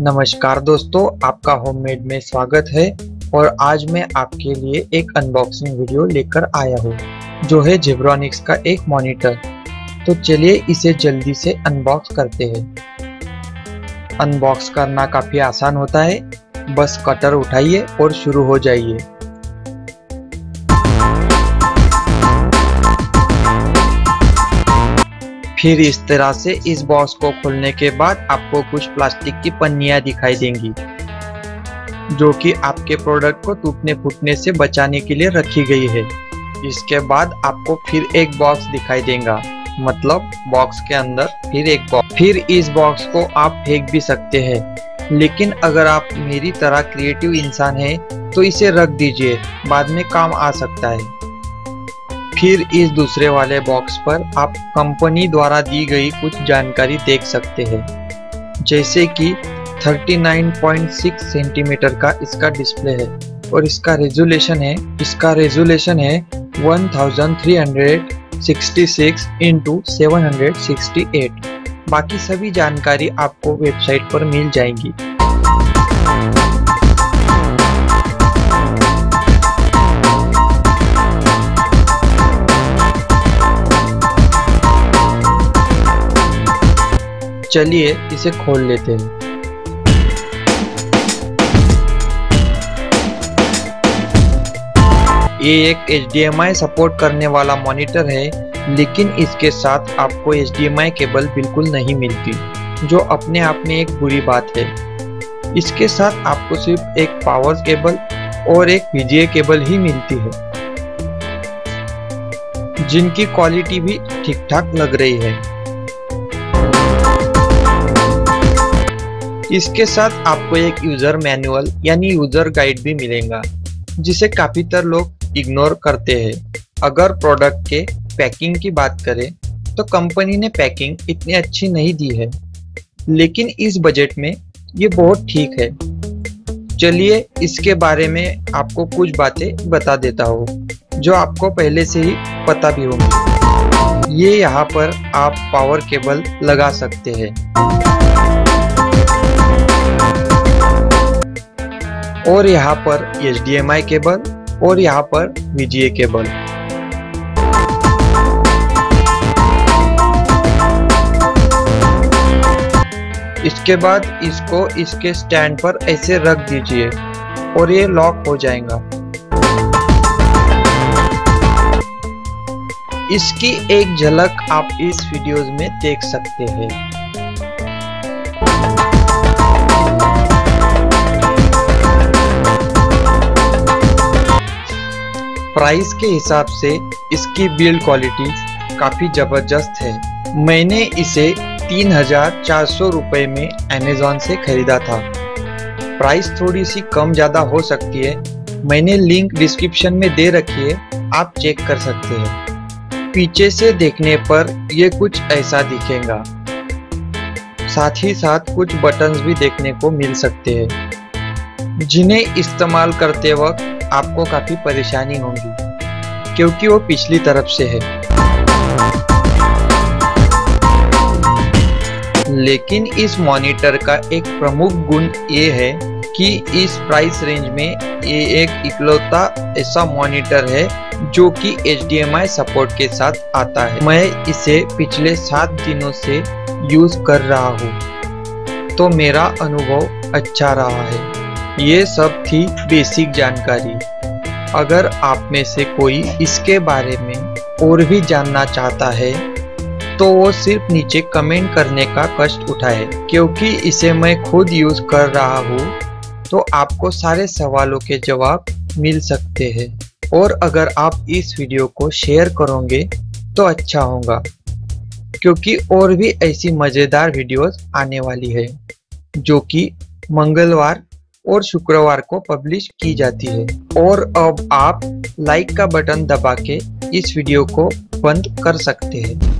नमस्कार दोस्तों, आपका होममेड में स्वागत है और आज मैं आपके लिए एक अनबॉक्सिंग वीडियो लेकर आया हूँ, जो है जेब्रॉनिक्स का एक मॉनिटर तो चलिए इसे जल्दी से अनबॉक्स करते हैं। अनबॉक्स करना काफ़ी आसान होता है, बस कटर उठाइए और शुरू हो जाइए। फिर इस तरह से इस बॉक्स को खोलने के बाद आपको कुछ प्लास्टिक की पन्नियाँ दिखाई देंगी, जो कि आपके प्रोडक्ट को टूटने फूटने से बचाने के लिए रखी गई है। इसके बाद आपको फिर एक बॉक्स दिखाई देगा मतलब बॉक्स के अंदर फिर एक बॉक्स फिर इस बॉक्स को आप फेंक भी सकते हैं, लेकिन अगर आप मेरी तरह क्रिएटिव इंसान हैं तो इसे रख दीजिए, बाद में काम आ सकता है। फिर इस दूसरे वाले बॉक्स पर आप कंपनी द्वारा दी गई कुछ जानकारी देख सकते हैं। जैसे कि 39.6 सेंटीमीटर का इसका डिस्प्ले है और इसका रेजोल्यूशन है, इसका रेजोल्यूशन है 1366 इंटू सेवन बाकी सभी जानकारी आपको वेबसाइट पर मिल जाएँगी। चलिए इसे खोल लेते हैं। ये एक HDMI सपोर्ट करने वाला मॉनिटर है, लेकिन इसके साथ आपको HDMI केबल बिल्कुल नहीं मिलती, जो अपने आप में एक बुरी बात है। इसके साथ आपको सिर्फ़ एक पावर केबल और एक VGA केबल ही मिलती है, जिनकी क्वालिटी भी ठीक ठाक लग रही है। इसके साथ आपको एक यूज़र मैनुअल यानी यूज़र गाइड भी मिलेगा, जिसे काफ़ी तर लोग इग्नोर करते हैं। अगर प्रोडक्ट के पैकिंग की बात करें तो कंपनी ने पैकिंग इतनी अच्छी नहीं दी है। लेकिन इस बजट में ये बहुत ठीक है। चलिए इसके बारे में आपको कुछ बातें बता देता हूँ, जो आपको पहले से ही पता भी होंगी। ये यहाँ पर आप पावर केबल लगा सकते हैं। और यहाँ पर एच केबल और यहाँ पर VGA केबल। इसके बाद इसको इसके स्टैंड पर ऐसे रख दीजिए और ये लॉक हो जाएगा। इसकी एक झलक आप इस वीडियोस में देख सकते हैं। प्राइस के हिसाब से इसकी बिल्ड क्वालिटी काफ़ी ज़बरदस्त है। मैंने इसे तीन हज़ार चार सौ रुपये में अमेज़ोन से ख़रीदा था। प्राइस थोड़ी सी कम ज़्यादा हो सकती है। मैंने लिंक डिस्क्रिप्शन में दे रखी है, आप चेक कर सकते हैं। पीछे से देखने पर यह कुछ ऐसा दिखेगा। साथ ही साथ कुछ बटन्स भी देखने को मिल सकते हैं। जिन्हें इस्तेमाल करते वक्त आपको काफ़ी परेशानी होगी, क्योंकि वो पिछली तरफ़ से है। लेकिन इस मॉनिटर का एक प्रमुख गुण ये है कि इस प्राइस रेंज में ये एक इकलौता ऐसा मॉनिटर है जो कि HDMI सपोर्ट के साथ आता है। मैं इसे पिछले सात दिनों से यूज़ कर रहा हूँ तो मेरा अनुभव अच्छा रहा है। ये सब थी बेसिक जानकारी। अगर आप में से कोई इसके बारे में और भी जानना चाहता है तो वो सिर्फ़ नीचे कमेंट करने का कष्ट उठाए। क्योंकि इसे मैं खुद यूज़ कर रहा हूँ तो आपको सारे सवालों के जवाब मिल सकते हैं। और अगर आप इस वीडियो को शेयर करोगे तो अच्छा होगा। क्योंकि और भी ऐसी मज़ेदार वीडियोस आने वाली है, जो कि मंगलवार और शुक्रवार को पब्लिश की जाती है। और अब आप लाइक का बटन दबा के इस वीडियो को बंद कर सकते हैं।